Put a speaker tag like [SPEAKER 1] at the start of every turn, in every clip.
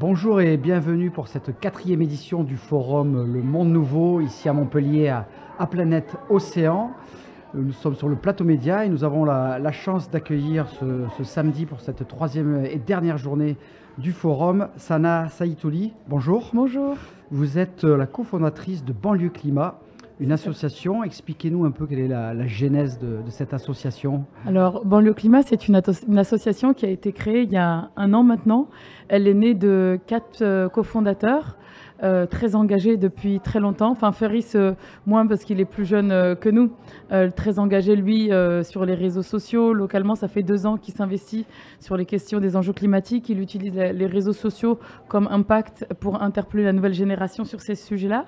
[SPEAKER 1] Bonjour et bienvenue pour cette quatrième édition du forum Le Monde Nouveau, ici à Montpellier, à, Planète Océan. Nous sommes sur le plateau média et nous avons la, chance d'accueillir ce, samedi pour cette troisième et dernière journée du forum Sana Saïtouli. Bonjour.
[SPEAKER 2] Bonjour.
[SPEAKER 1] Vous êtes la cofondatrice de Banlieue Climat une association. Expliquez-nous un peu quelle est la, genèse de, cette association.
[SPEAKER 2] Alors, Banlieue Climat, c'est une, association qui a été créée il y a un an maintenant. Elle est née de quatre euh, cofondateurs. Euh, très engagés depuis très longtemps. Enfin, Ferris, euh, moins parce qu'il est plus jeune que nous, très engagé, lui, sur les réseaux sociaux. Localement, ça fait deux ans qu'il s'investit sur les questions des enjeux climatiques. Il utilise les réseaux sociaux comme impact pour interpeller la nouvelle génération sur ces sujets-là.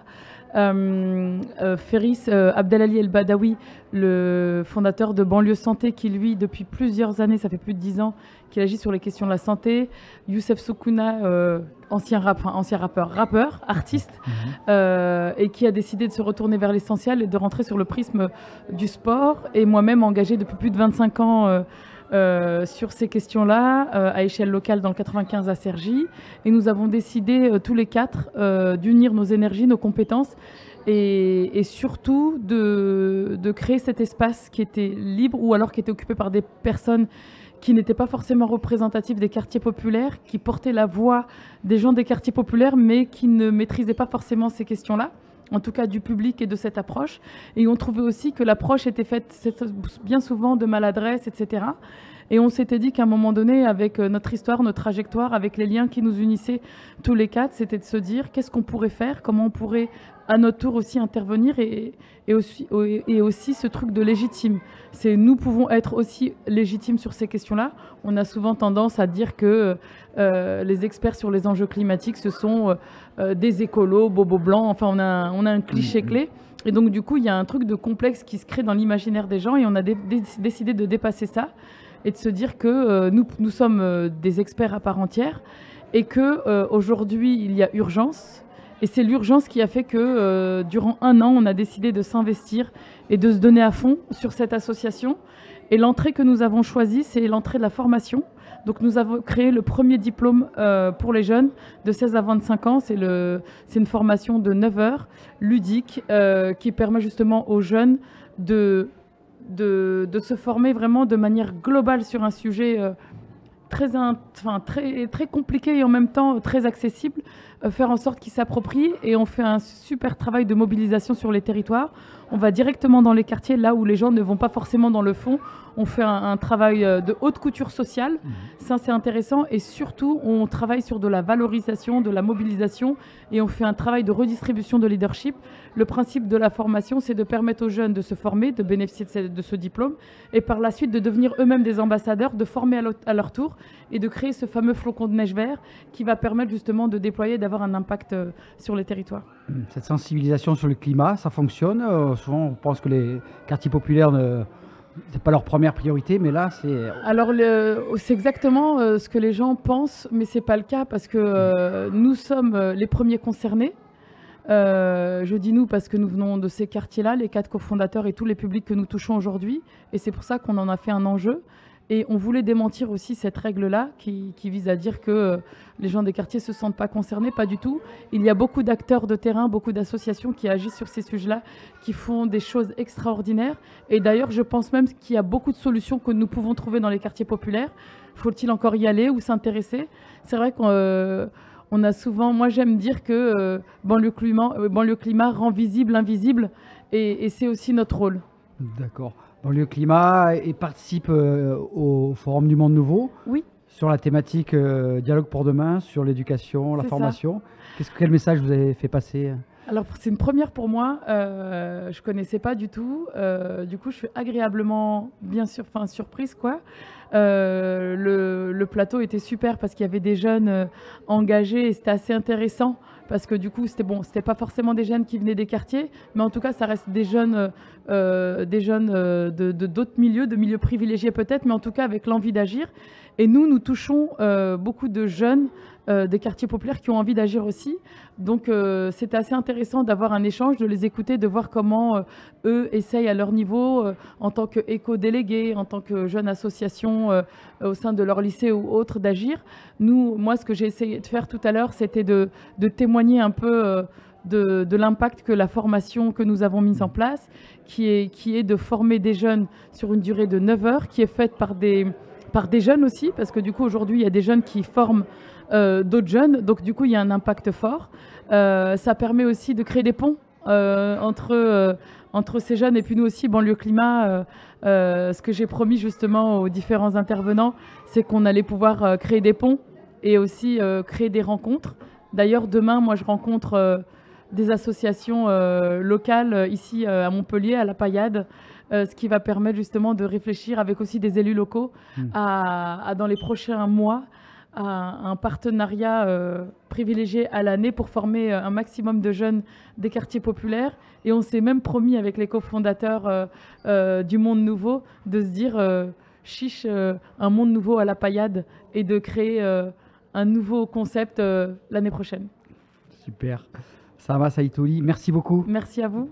[SPEAKER 2] Euh, euh, Ferris euh, Abdelali El Badawi, le fondateur de Banlieue Santé, qui lui, depuis plusieurs années, ça fait plus de dix ans, qu'il agit sur les questions de la santé. Youssef Soukouna, ancien, rap, ancien rappeur, rappeur, artiste, mhm. et qui a décidé de se retourner vers l'essentiel et de rentrer sur le prisme du sport. Et moi-même engagé depuis plus de 25 ans euh, sur ces questions-là euh, à échelle locale dans le 95 à Cergy. Et nous avons décidé euh, tous les quatre d'unir nos énergies, nos compétences et, surtout de, de, créer cet espace qui était libre ou alors qui était occupé par des personnes qui n'étaient pas forcément représentatives des quartiers populaires, qui portaient la voix des gens des quartiers populaires, mais qui ne maîtrisaient pas forcément ces questions-là en tout cas du public et de cette approche. Et on trouvait aussi que l'approche était faite bien souvent de maladresse, etc. Et on s'était dit qu'à un moment donné, avec euh, notre histoire, notre trajectoire, avec les liens qui nous unissaient tous les quatre, c'était de se dire qu'est-ce qu'on pourrait faire, comment on pourrait à notre tour aussi intervenir et, et, aussi, et aussi ce truc de légitime. C'est nous pouvons être aussi légitimes sur ces questions-là. On a souvent tendance à dire que euh, les experts sur les enjeux climatiques, ce sont euh, des écolos, bobos blancs. Enfin, on a, on a un cliché mm-hmm. clé. Et donc, du coup, il y a un truc de complexe qui se crée dans l'imaginaire des gens et on a décidé de dépasser ça et de se dire que euh, nous, nous sommes euh, des experts à part entière et que euh, aujourd'hui il y a urgence. Et c'est l'urgence qui a fait que durant un an, on a décidé de s'investir et de se donner à fond sur cette association. Et l'entrée que nous avons choisie, c'est l'entrée de la formation. Donc nous avons créé le premier diplôme pour les jeunes de 16 à 25 ans. C'est une formation de 9 heures ludique qui permet justement aux jeunes de de, se former vraiment de manière globale sur un sujet euh, très, enfin, très, très compliqué et en même temps très accessible, euh, faire en sorte qu'ils s'approprient et on fait un super travail de mobilisation sur les territoires. On va directement dans les quartiers, là où les gens ne vont pas forcément dans le fond. On fait un, travail euh, de haute couture sociale. Mmh. Ça, c'est intéressant. Et surtout, on travaille sur de la valorisation, de la mobilisation et on fait un travail de redistribution de leadership. Le principe de la formation, c'est de permettre aux jeunes de se former, de bénéficier de ce, diplôme et par la suite de devenir eux-mêmes des ambassadeurs, de former à, leur tour et de créer ce fameux flocon de neige vert qui va permettre justement de déployer, d'avoir un impact euh, sur les territoires.
[SPEAKER 1] Cette sensibilisation sur le climat, ça fonctionne souvent, on pense que les quartiers populaires ne c'est pas leur première priorité, mais là, c'est.
[SPEAKER 2] Alors, c'est exactement euh, ce que les gens pensent, mais c'est pas le cas parce que euh, nous sommes euh, les premiers concernés. je dis nous parce que nous venons de ces quartiers-là, les quatre cofondateurs et tous les publics que nous touchons aujourd'hui, et c'est pour ça qu'on en a fait un enjeu. Et on voulait démentir aussi cette règle-là qui, vise à dire que euh, les gens des quartiers ne se sentent pas concernés, pas du tout. Il y a beaucoup d'acteurs de terrain, beaucoup d'associations qui agissent sur ces sujets-là, qui font des choses extraordinaires. Et d'ailleurs, je pense même qu'il y a beaucoup de solutions que nous pouvons trouver dans les quartiers populaires. Faut-il encore y aller ou s'intéresser? C'est vrai qu'on euh, a souvent, moi j'aime dire que euh, banlieue, climat, banlieue, climat, rend visible l'invisible, et c'est aussi notre rôle.
[SPEAKER 1] D'accord le climat et participe euh, au Forum du Monde Nouveau.
[SPEAKER 2] Oui.
[SPEAKER 1] Sur la thématique euh, Dialogue pour demain, sur l'éducation, la formation. Quel message vous avez fait passer
[SPEAKER 2] alors c'est une première pour moi, euh, je connaissais pas du tout, euh, du coup je suis agréablement bien sûr, enfin surprise quoi. le, le, plateau était super parce qu'il y avait des jeunes engagés et c'était assez intéressant parce que du coup, c'était bon, c'était pas forcément des jeunes qui venaient des quartiers, mais en tout cas, ça reste des jeunes, euh, des jeunes euh, de d'autres milieux, de milieux privilégiés peut-être, mais en tout cas avec l'envie d'agir. Et nous, nous touchons euh, beaucoup de jeunes des quartiers populaires qui ont envie d'agir aussi. Donc c'était assez intéressant d'avoir un échange, de les écouter, de voir comment eux essayent à leur niveau, en tant qu'éco-délégués, en tant que jeunes associations au sein de leur lycée ou autres, d'agir. Nous, moi, ce que j'ai essayé de faire tout à l'heure, c'était de, témoigner un peu de, l'impact que la formation que nous avons mise en place, qui est, qui est de former des jeunes sur une durée de 9 heures, qui est faite par des, par des jeunes aussi, parce que du coup aujourd'hui il y a des jeunes qui forment euh, d'autres jeunes, donc du coup il y a un impact fort. Euh, ça permet aussi de créer des ponts euh, entre, entre ces jeunes et puis nous aussi, banlieue climat. ce que j'ai promis justement aux différents intervenants, c'est qu'on allait pouvoir créer des ponts et aussi créer des rencontres. D'ailleurs, demain, moi, je rencontre des associations euh, locales euh, ici euh, à Montpellier, à la Paillade, ce qui va permettre justement de réfléchir avec aussi des élus locaux à, dans les prochains mois à un partenariat privilégié à l'année pour former un maximum de jeunes des quartiers populaires. Et on s'est même promis avec les cofondateurs du Monde Nouveau de se dire chiche un monde nouveau à la paillade et de créer un nouveau concept l'année prochaine.
[SPEAKER 1] Super. Ça va, Saïtouli. Merci beaucoup.
[SPEAKER 2] Merci à vous.